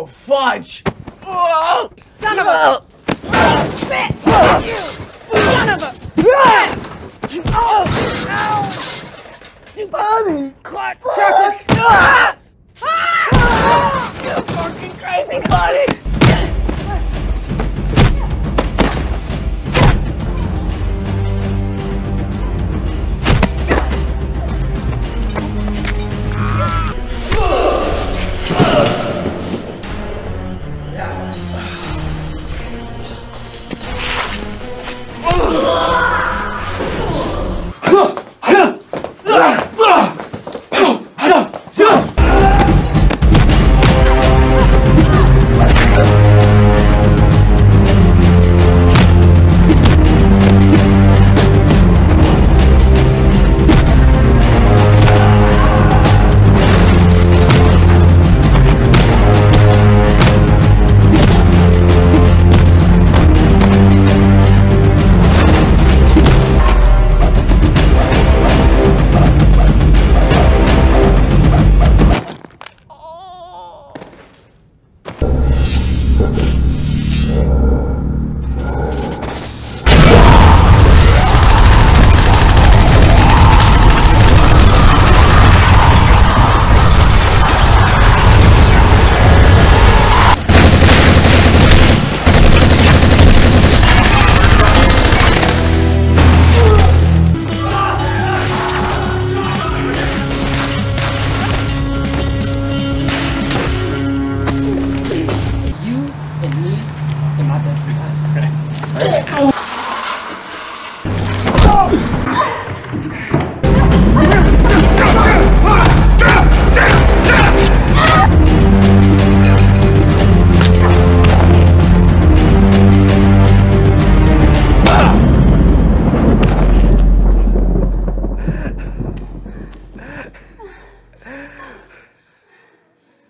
Oh, fudge! Oh, Son of a bitch! You son of a ah! bitch! Oh, no! Buddy! Caught Chucker! Ah!